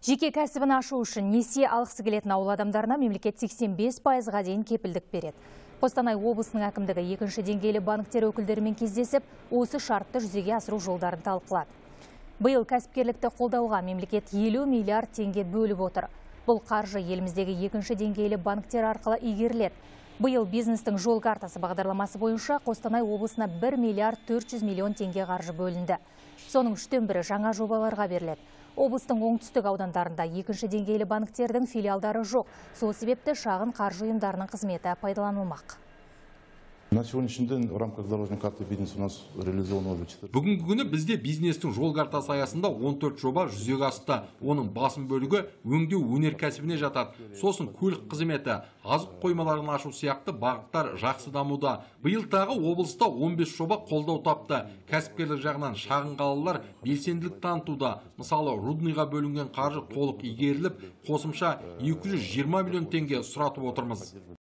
Жеке кәсібін ашу үшін несие алғысы келетін ауыл адамдарына мемлекет 85 пайызға дейін кепілдік береді. Қостанай облысының әкімдігі екінші деңгейлі банктер өкілдерімен кездесіп, осы шартты жүзеге асыру жолдарын талқылады. Биыл кәсіпкерлікті қолдауға мемлекет 50 миллиард теңге бөліп отыр. Бұл қаржы еліміздегі екінші деңгейлі банктер арқылы игеріледі. Биыл бизнестің жол картасы бағдарламасы бойынша Қостанай облысына 1 миллиард 400 миллион теңге қаржы бөлінді. Соның үштен бірі жаңа жобаларға беріледі. Облыстың оңтүстік аудандарында екінші деңгейлі банктердің филиалдары жоқ. Сол себепті шағын қаржы ұйымдарының қызметі пайдаланылмақ. На сегодняшний день в рамках дорожной карты бизнеса у нас реализовано уже 4 Бүгінгі күні бізде бизнестің жол картасы аясында 14 жоба жүзеге асты. Оның басым бөлігі өңдеу өнеркәсібіне жатады. Сосын көлік қызметі, азық қоймаларын ашу сияқты бағыттар жақсы дамуда. Биыл тағы облыста 15 жоба қолдау тапты. Кәсіпкерлік жағынан шағын қалалар белсенділік танытуда. Мысалы, Рудныйға бөлінген қаржы толық игеріліп, қосымша 220 миллион теңге сұратып отырмыз.